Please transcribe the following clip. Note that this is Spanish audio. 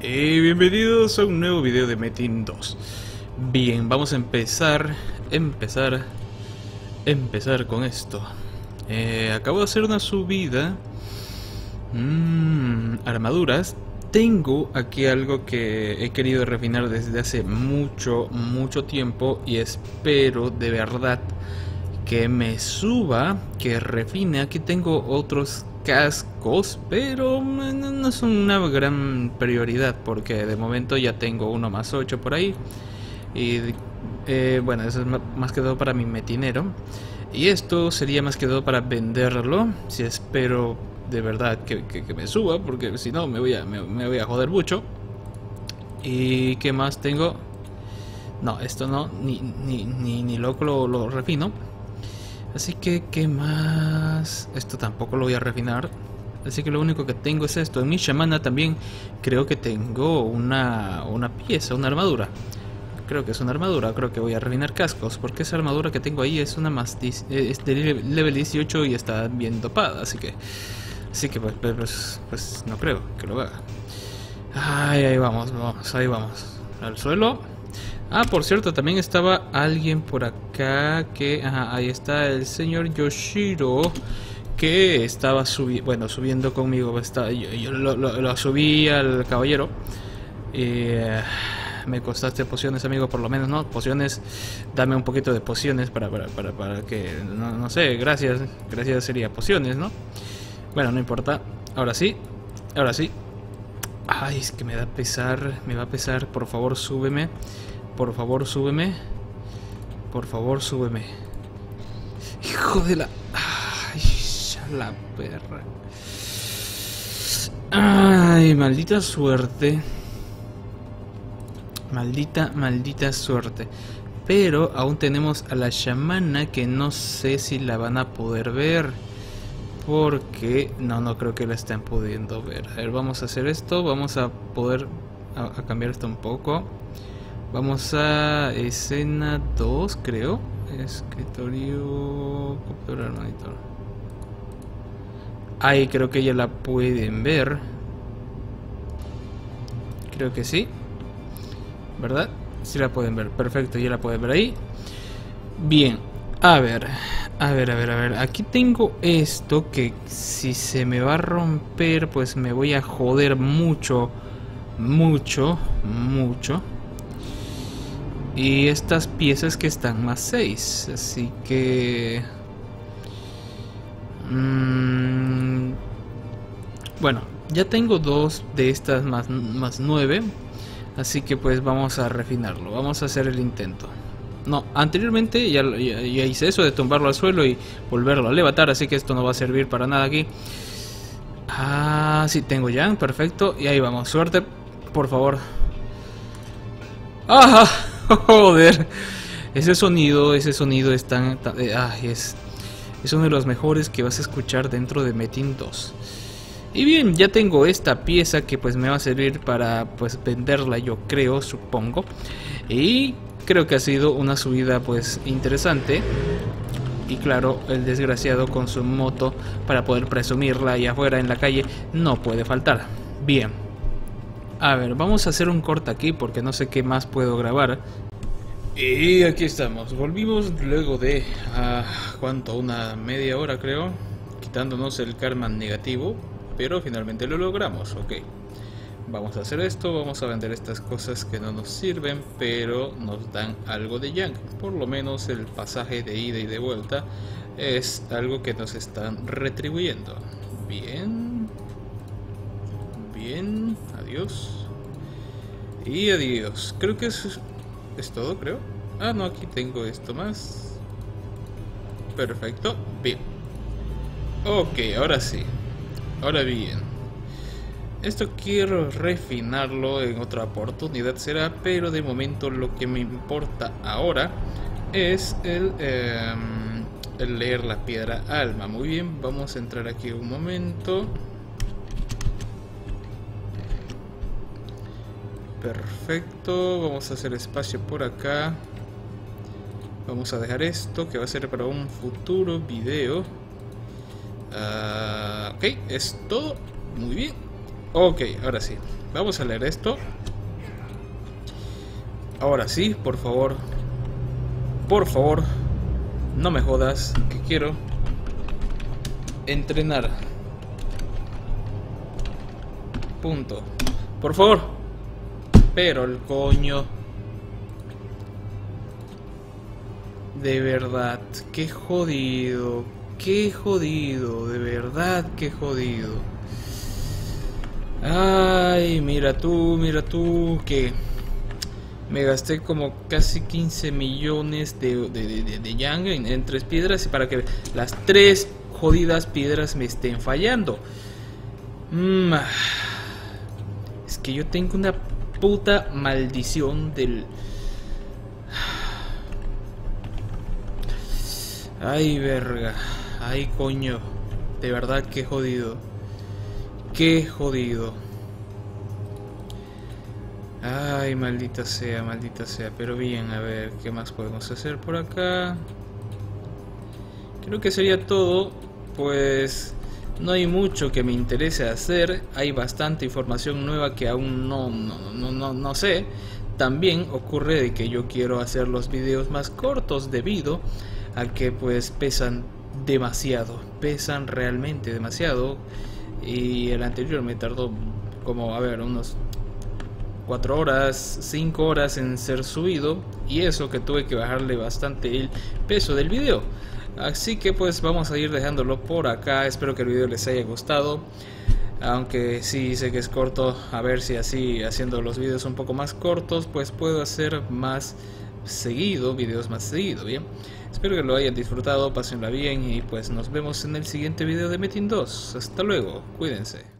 Y bienvenidos a un nuevo video de Metin 2 Bien, vamos a empezar, empezar, empezar con esto. Eh, Acabo de hacer una subida. Mmm, Armaduras. Tengo aquí algo que he querido refinar desde hace mucho, mucho tiempo Y espero de verdad que me suba, que refine Aquí tengo otros cascos, pero no son una gran prioridad porque de momento ya tengo uno más 8 por ahí. Y eh, bueno, eso es más que todo para mi metinero. Y esto sería más que todo para venderlo. Si espero de verdad que, me suba, porque si no me voy, a, me, voy a joder mucho. ¿Y qué más tengo? No, esto no, ni, ni, ni, ni loco lo, lo refino. Así que, ¿qué más? Esto tampoco lo voy a refinar. Así que lo único que tengo es esto. En mi shamana también creo que tengo una, una pieza, una armadura. Creo que es una armadura, creo que voy a refinar cascos. Porque esa armadura que tengo ahí es una más de level 18 y está bien dopada. Así que, así que pues, pues, pues, pues no creo que lo haga. Ay, ahí vamos, vamos, ahí vamos. Al suelo. Ah, por cierto, también estaba alguien por acá que... Ajá, ahí está el señor Yoshiro que estaba subi bueno, subiendo conmigo. Está, yo, lo, subí al caballero. Eh, me costaste pociones, amigo, por lo menos, ¿no? Pociones, dame un poquito de pociones para, para, para, para que... No, no sé, gracias. Gracias sería pociones, ¿no? Bueno, no importa. Ahora sí, ahora sí. Ay, es que me da pesar, me va a pesar. Por favor, súbeme. Por favor, súbeme. Por favor, súbeme. Hijo de la... Ay, la perra. Ay, maldita suerte. Maldita, maldita suerte. Pero aún tenemos a la chamana que no sé si la van a poder ver. Porque... No, no creo que la estén pudiendo ver. A ver, vamos a hacer esto. Vamos a poder... a cambiar esto un poco. Vamos a escena 2, creo. Escritorio, computadora, monitor. Ahí creo que ya la pueden ver. Creo que sí. ¿Verdad? Sí la pueden ver. Perfecto, ya la pueden ver ahí. Bien. A ver. A ver, a ver, a ver. Aquí tengo esto que si se me va a romper, pues me voy a joder mucho. Mucho. Mucho. Y estas piezas que están más 6. Así que... Mmm, bueno, ya tengo dos de estas más, más 9. Así que pues vamos a refinarlo. Vamos a hacer el intento. No, anteriormente ya, ya, hice eso de tumbarlo al suelo y volverlo a levantar. Así que esto no va a servir para nada aquí. Ah, sí, tengo ya. Perfecto. Y ahí vamos. Suerte, por favor. ¡Ajá! Joder. Ese sonido, ese sonido es tan... Eh, es, es uno de los mejores que vas a escuchar dentro de Metin 2. Y bien, ya tengo esta pieza que pues me va a servir para pues venderla yo creo, supongo. Y creo que ha sido una subida pues interesante. Y claro, el desgraciado con su moto para poder presumirla ahí afuera en la calle no puede faltar. Bien. A ver, vamos a hacer un corte aquí porque no sé qué más puedo grabar. Y aquí estamos, volvimos luego de, ah, ¿cuánto? Una media hora creo, quitándonos el karma negativo, pero finalmente lo logramos, ok. Vamos a hacer esto, vamos a vender estas cosas que no nos sirven, pero nos dan algo de yang. Por lo menos el pasaje de ida y de vuelta es algo que nos están retribuyendo. Bien. Bien. Adiós. Y adiós. Creo que eso es, todo, creo. Ah, no, aquí tengo esto más. Perfecto. Bien. Ok, ahora sí. Ahora bien. Esto quiero refinarlo en otra oportunidad será, pero de momento lo que me importa ahora es el, em, el leer la piedra alma. Muy bien, vamos a entrar aquí un momento. Perfecto, vamos a hacer espacio por acá. Vamos a dejar esto que va a ser para un futuro video. Uh, ok, es todo. Muy bien. Ok, ahora sí. vamos a leer esto. Ahora sí, por favor. Por favor, no me jodas, que quiero entrenar. Punto. Por favor. Pero el coño. De verdad, qué jodido. Qué jodido, de verdad, qué jodido. Ay, mira tú, mira tú, que me gasté como casi 15 millones de, de, yang en, tres piedras para que las tres jodidas piedras me estén fallando. Mm, es que yo tengo una puta maldición del... Ay, verga. Ay, coño. De verdad, qué jodido. Qué jodido. Ay, maldita sea, maldita sea. Pero bien, a ver, ¿qué más podemos hacer por acá? Creo que sería todo. Pues no hay mucho que me interese hacer. Hay bastante información nueva que aún no, no, no, no, sé. También ocurre de que yo quiero hacer los videos más cortos debido a que pues pesan demasiado. Pesan realmente demasiado. Y el anterior me tardó como, a ver, unos 4 horas, 5 horas en ser subido y eso que tuve que bajarle bastante el peso del video. Así que pues vamos a ir dejándolo por acá, espero que el video les haya gustado. Aunque sí sé que es corto, a ver si así haciendo los videos un poco más cortos, pues puedo hacer más seguido, videos más seguido, ¿bien? Espero que lo hayan disfrutado, pásenla bien y pues nos vemos en el siguiente video de Metin 2. Hasta luego, cuídense.